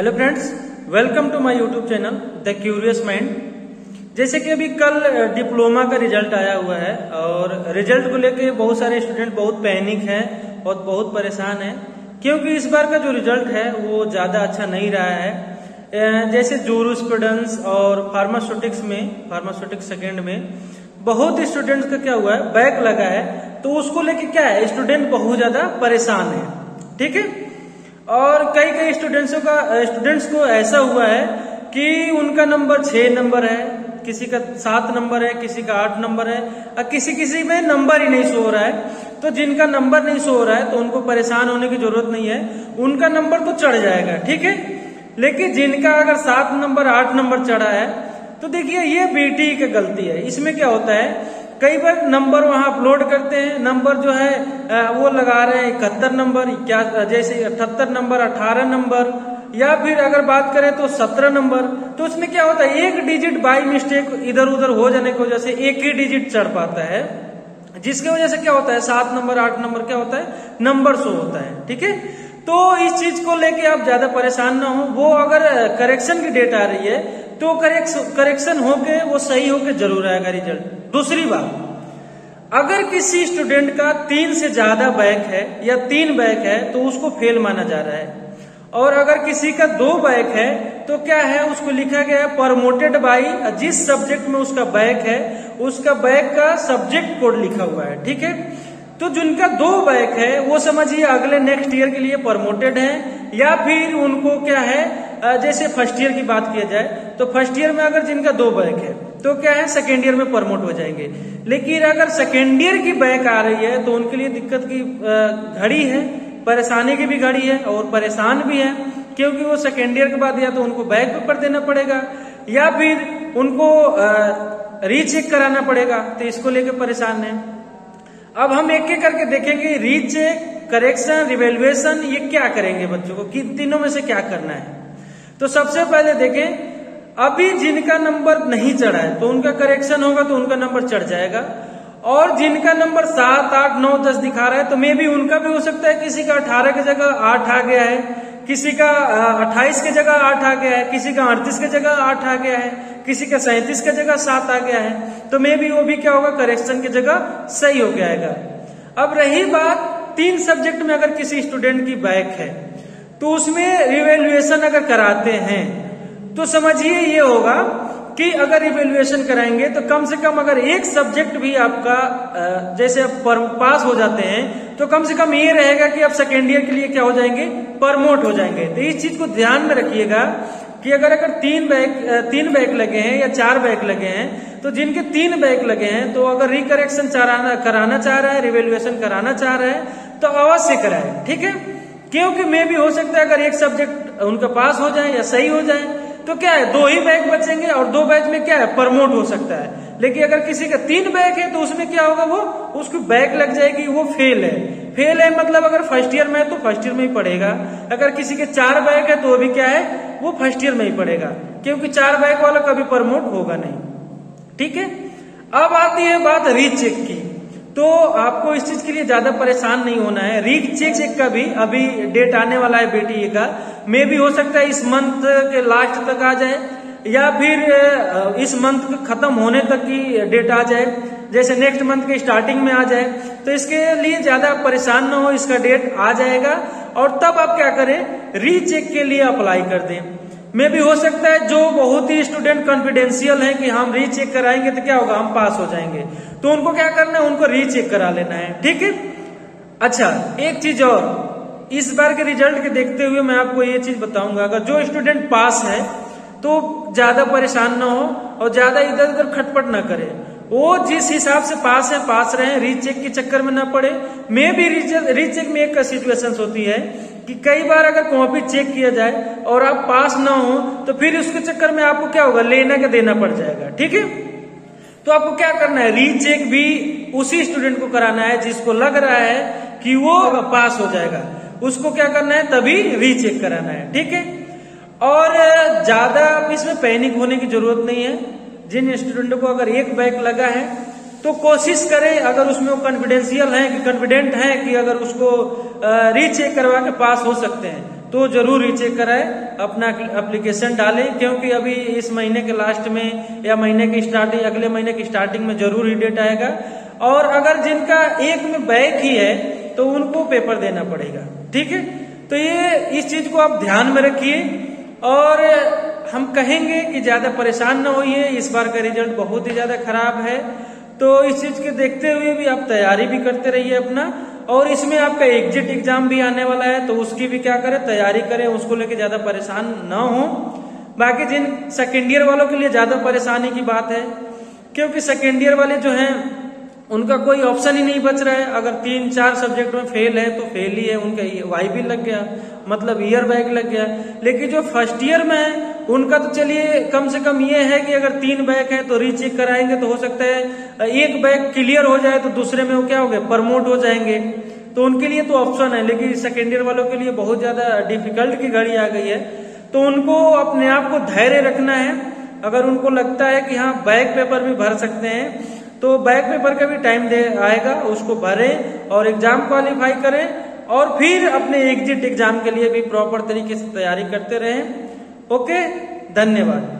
Hello friends welcome to my YouTube channel the curious mind जैसे कि अभी कल डिप्लोमा का रिज़ल्ट आया हुआ है और रिज़ल्ट को लेके बहुत सारे स्टूडेंट बहुत पैनिक हैं और बहुत परेशान हैं क्योंकि इस बार का जो रिज़ल्ट है, वो ज़्यादा अच्छा नहीं रहा है। जैसे जूरूस्प्रूडेंस और फार्मास्यूटिक्स में फार्मास्यूटिक्स सेकेंड में बहुत स्टूडेंट्स का क्या हुआ है बैक लगा है। तो उसको लेके क्या है स्टूडेंट बहुत ज़्यादा परेशान है। ठीक है? और कई कई स्टूडेंट्स का स्टूडेंट्स को ऐसा हुआ है कि उनका नंबर छह नंबर है, किसी का सात नंबर है, किसी का आठ नंबर है, और किसी किसी में नंबर ही नहीं हो रहा है। तो जिनका नंबर नहीं हो रहा है तो उनको परेशान होने की ज़रूरत नहीं है। उनका नंबर तो चढ़ जाएगा, ठीक है? लेकिन जिनका अगर सात नंबर आठ नंबर चढ़ा है तो देखिए, ये बीटी की गलती है। इसमें क्या होता है कई बार नंबर वहाँ अपलोड करते हैं, नंबर जो है वो लगा रहे हैं इकहत्तर नंबर क्या जैसे अठहत्तर नंबर, अठारह नंबर, या फिर अगर बात करें तो सत्रह नंबर तो उसमें क्या होता है, एक डिजिट बाई मिस्टेक इधर उधर हो जाने की वजह से एक ही डिजिट चढ़ पाता है, जिसकी वजह से क्या होता है, सात नंबर, आठ नंबर, क्या होता है, नंबर शो होता है, ठीक है? तो इस चीज़ को लेके आप ज़्यादा परेशान ना हो। वो अगर करेक्शन की डेट आ रही है तो करेक्शन होके वो सही होके ज़रूर आएगा रिज़ल्ट दूसरी बात, अगर किसी स्टूडेंट का तीन से ज़्यादा बैक है या तीन बैक है तो उसको फेल माना जा रहा है। और अगर किसी का दो बैक है तो क्या है, उसको लिखा गया है परमोटेड बाई जिस सब्जेक्ट में उसका बैक है, उसका बैक का सब्जेक्ट कोड लिखा हुआ है, ठीक है? तो जिनका दो बैक है, वो समझिए अगले नेक्स्ट ईयर के लिए प्रमोटेड है, या फिर उनको क्या है जैसे फ़र्स्ट ईयर की बात किया जाए तो फ़र्स्ट ईयर में अगर जिनका दो बैक है तो क्या है सेकेंड ईयर में प्रमोट हो जाएँगे। लेकिन अगर सेकेंड ईयर की बैक आ रही है तो उनके लिए दिक्कत की घड़ी है, परेशानी की भी घड़ी है, और परेशान भी है, क्योंकि वो सेकेंड ईयर के बाद या तो उनको बैक पेपर देना पड़ेगा, या फिर उनको रीचेक कराना पड़ेगा तो इसको लेकर परेशान है। अब हम एक एक करके देखेंगे रीचेक करेक्शन रिवेल्युएशन ये क्या करेंगे बच्चों को? कि तीनों में से क्या करना है? तो सबसे पहले देखें, अभी जिनका नंबर नहीं चढ़ा है तो उनका करेक्शन होगा तो उनका नंबर चढ़ जाएगा। और जिनका नंबर सात, आठ, नौ, दस दिखा रहा है तो मे भी उनका भी हो सकता है, किसी का अठारह की जगह आठ आ गया है। किसी का अट्ठाईस के जगह आठ आ गया है, किसी का अड़तीस के जगह आठ आ गया है, किसी का सैंतीस के जगह सात आ गया है तो मे भी वो भी क्या होगा करेक्शन की जगह सही हो जाएगा। अब रही बात, तीन सब्जेक्ट में अगर किसी स्टूडेंट की बैक है तो उसमें रिवेल्युएशन अगर कराते हैं तो समझिए ये होगा कि अगर इवेल्युएशन कराएँगे तो कम से कम अगर एक सब्जेक्ट भी आपका जैसे पास हो जाते हैं तो कम से कम ये रहेगा कि आप सेकेंड ईयर के लिए क्या हो जाएँगे? प्रमोट हो जाएँगे। तो इस चीज़ को ध्यान में रखिएगा कि अगर अगर तीन बैग तीन बैग लगे हैं या चार बैग लगे हैं तो जिनके तीन बैग लगे हैं तो अगर रिकरेक्शन कराना कराना चाह रहा है रिवेल्युएशन कराना चाह रहा है तो अवश्य कराए। ठीक है? क्योंकि मे भी हो सकता है अगर एक सब्जेक्ट उनका पास हो जाए या सही हो जाए तो क्या है, दो ही बैग बचेंगे और दो बैच में क्या है, प्रमोट हो सकता है। लेकिन अगर किसी का तीन बैग है तो उसमें क्या होगा वो? उसको बैग लग जाएगी, वो फेल है। फेल है मतलब अगर फ़र्स्ट ईयर में है तो फ़र्स्ट ईयर में ही पढ़ेगा। अगर किसी के चार बैग है तो भी क्या है, वो फ़र्स्ट ईयर में ही पढ़ेगा। क्योंकि चार बैग वाला कभी प्रमोट होगा नहीं। ठीक है? अब आती है बात रीचेक की। तो आपको इस चीज़ के लिए ज़्यादा परेशान नहीं होना है। रीक चेक चेक का भी अभी डेट आने वाला है बेटी का। मे भी हो सकता है इस मंथ के लास्ट तक आ जाए, या फिर इस मंथ खत्म होने तक की डेट आ जाए। जैसे नेक्स्ट मंथ के स्टार्टिंग में आ जाए। तो इसके लिए ज़्यादा परेशान ना हो, इसका डेट आ जाएगा। और तब आप क्या करें? रीचेक के लिए अप्लाई कर दें। में भी हो सकता है जो बहुत ही स्टूडेंट कॉन्फिडेंशियल है कि हम रीचेक कराएँगे तो क्या होगा, हम पास हो जाएँगे। तो उनको क्या करना है? उनको रीचेक करा लेना है। ठीक है? अच्छा एक चीज़ और। इस बार के रिज़ल्ट के देखते हुए मैं आपको ये चीज़ बताऊँगा। अगर जो स्टूडेंट पास है तो ज़्यादा परेशान ना हो और ज़्यादा इधर उधर खटपट ना करे। वो जिस हिसाब से पास है पास रहे रीचेक के चक्कर में ना पड़े। मे भी रीचेक में एक सिचुएशन होती है। कि कई बार अगर कॉपी चेक किया जाए और आप पास ना हो तो फिर उसके चक्कर में आपको क्या होगा? लेना के देना पड़ जाएगा, ठीक है? तो आपको क्या करना है? रीचेक भी उसी स्टूडेंट को कराना है जिसको लग रहा है कि वो पास हो जाएगा। उसको क्या करना है? तभी रीचेक कराना है, ठीक है? और ज़्यादा इसमें पैनिक होने की ज़रूरत नहीं है। जिन स्टूडेंट को अगर एक बैग लगा है तो कोशिश करें, अगर उसमें वो कॉन्फिडेंशियल है कि कॉन्फिडेंट है कि अगर उसको रीचेक करवा के पास हो सकते हैं तो ज़रूर रीचेक कराए, अपना एप्लीकेशन डालें, क्योंकि अभी इस महीने के लास्ट में या महीने की स्टार्टिंग अगले महीने की स्टार्टिंग में ज़रूर ही डेट आएगा। और अगर जिनका एक में बैक ही है तो उनको पेपर देना पड़ेगा, ठीक है? तो ये, इस चीज़ को आप ध्यान में रखिए, और हम कहेंगे कि ज़्यादा परेशान न होइए, इस बार का रिज़ल्ट बहुत ही ज़्यादा खराब है। तो इस चीज़ के देखते हुए भी आप तैयारी भी करते रहिए अपना, और इसमें आपका एग्जिट एग्ज़ाम भी आने वाला है तो उसकी भी क्या करें, तैयारी करें, उसको लेके ज़्यादा परेशान ना हो। बाकी जिन सेकेंड ईयर वालों के लिए ज़्यादा परेशानी की बात है, क्योंकि सेकेंड ईयर वाले जो हैं उनका कोई ऑप्शन ही नहीं बच रहा है। अगर तीन, चार सब्जेक्ट में फेल है तो फेल ही है। उनका वाई भी लग गया मतलब ईयर बैग लग गया। लेकिन जो फ़र्स्ट ईयर में है, उनका तो चलिए कम से कम ये है कि अगर तीन बैग है तो रीचेक कराएँगे तो हो सकता है, एक बैग क्लियर हो जाए तो दूसरे में वो क्या हो गया प्रमोट हो जाएँगे। तो उनके लिए तो ऑप्शन है, लेकिन सेकेंड ईयर वालों के लिए बहुत ज़्यादा डिफ़िकल्ट की घड़ी आ गई है। तो उनको अपने आप को धैर्य रखना है। अगर उनको लगता है कि हाँ बैक पेपर भी भर सकते हैं तो बैक पेपर का भी टाइम दे, आएगा, उसको भरें और एग्ज़ाम क्वालिफाई करें और फिर अपने एग्जिट एग्ज़ाम के लिए भी प्रॉपर तरीके से तैयारी करते रहें। ओके, धन्यवाद।